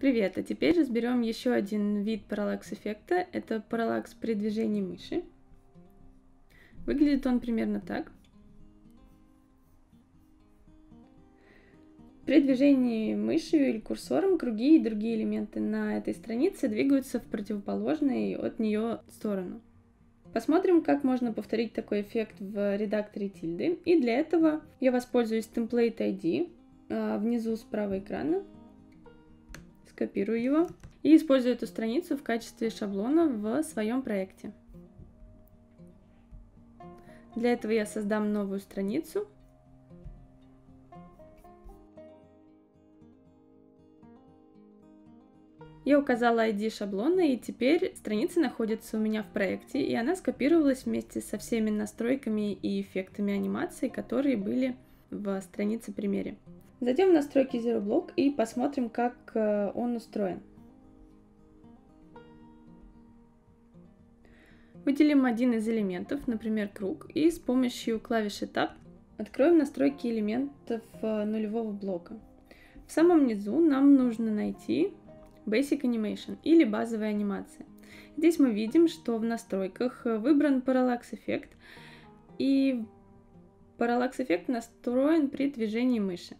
Привет, а теперь разберем еще один вид параллакс эффекта. Это параллакс при движении мыши. Выглядит он примерно так. При движении мышью или курсором круги и другие элементы на этой странице двигаются в противоположную от нее сторону. Посмотрим, как можно повторить такой эффект в редакторе тильды. И для этого я воспользуюсь Template ID а, внизу справа экрана копирую его и использую эту страницу в качестве шаблона в своем проекте. Для этого я создам новую страницу. Я указала ID шаблона, и теперь страница находится у меня в проекте, и она скопировалась вместе со всеми настройками и эффектами анимации, которые были в странице примере. Зайдем в настройки Zero Block и посмотрим, как э, он устроен. Выделим один из элементов, например, круг, и с помощью клавиши Tab откроем настройки элементов э, нулевого блока. В самом низу нам нужно найти Basic Animation или базовая анимация. Здесь мы видим, что в настройках э, выбран Parallax эффект, и Parallax эффект настроен при движении мыши.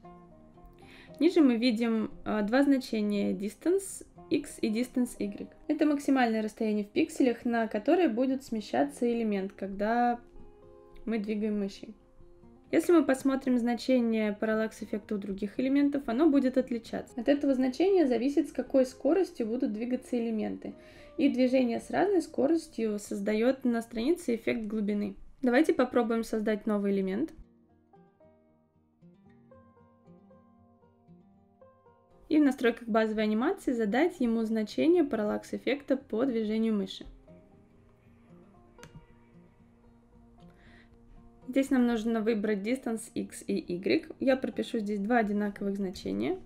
Ниже мы видим а, два значения distance x и distance y. Это максимальное расстояние в пикселях, на которое будет смещаться элемент, когда мы двигаем мышью. Если мы посмотрим значение параллакс эффекта у других элементов, оно будет отличаться. От этого значения зависит, с какой скоростью будут двигаться элементы. И движение с разной скоростью создает на странице эффект глубины. Давайте попробуем создать новый элемент. И в настройках базовой анимации задать ему значение параллакс эффекта по движению мыши. Здесь нам нужно выбрать distance x и y. Я пропишу здесь два одинаковых значения.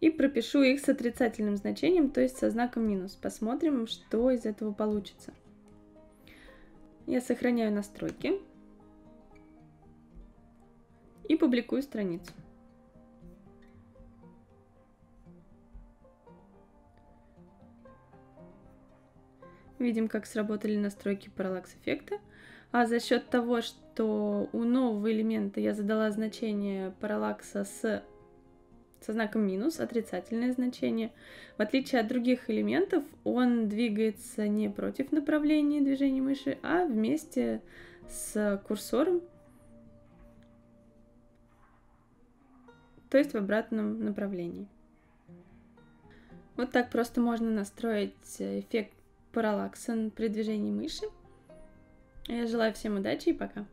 И пропишу их с отрицательным значением, то есть со знаком минус. Посмотрим, что из этого получится. Я сохраняю настройки и публикую страницу. Видим, как сработали настройки параллакс эффекта. А за счет того, что у нового элемента я задала значение параллакса с, со знаком минус, отрицательное значение, в отличие от других элементов, он двигается не против направления движения мыши, а вместе с курсором, то есть в обратном направлении. Вот так просто можно настроить эффект параллакса при движении мыши. Я желаю всем удачи и пока.